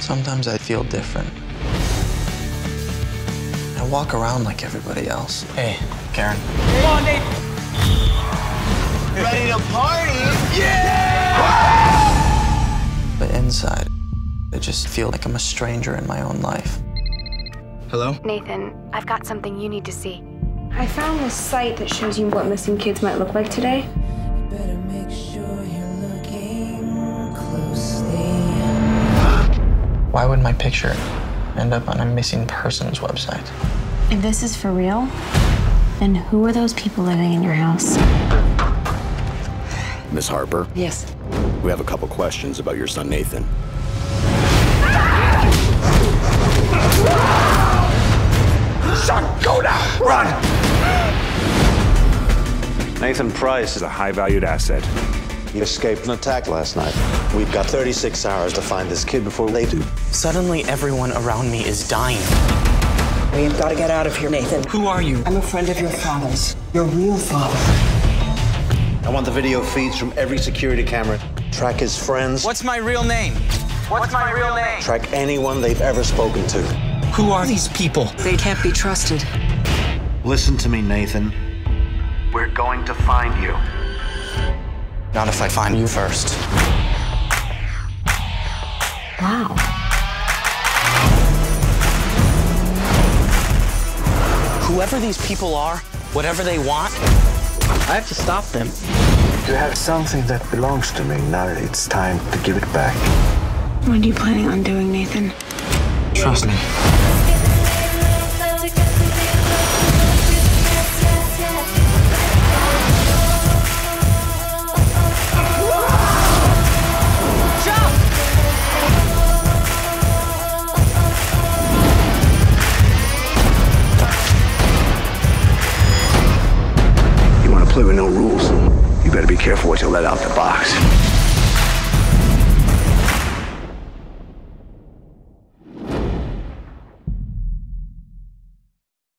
Sometimes I feel different. I walk around like everybody else. Hey, Karen. Come on, Nate. Ready to party? Yeah! But inside, I just feel like I'm a stranger in my own life. Hello? Nathan, I've got something you need to see. I found this site that shows you what missing kids might look like today. Why would my picture end up on a missing persons website? If this is for real, then who are those people living in your house? Miss Harper, Yes. we have a couple questions about your son Nathan. Son, go now! Run! Nathan Price is a high valued asset. He escaped an attack last night. We've got 36 hours to find this kid before they do. Suddenly, everyone around me is dying. We've got to get out of here, Nathan. Who are you? I'm a friend of your father's. Your real father. I want the video feeds from every security camera. Track his friends. What's my real name? What's my real name? Track anyone they've ever spoken to. Who are these people? They can't be trusted. Listen to me, Nathan. We're going to find you. Not if I find you first. Wow. Whoever these people are, whatever they want, I have to stop them. You have something that belongs to me. Now it's time to give it back. What are you planning on doing, Nathan? Trust me. Play with no rules? You better be careful what you let out the box.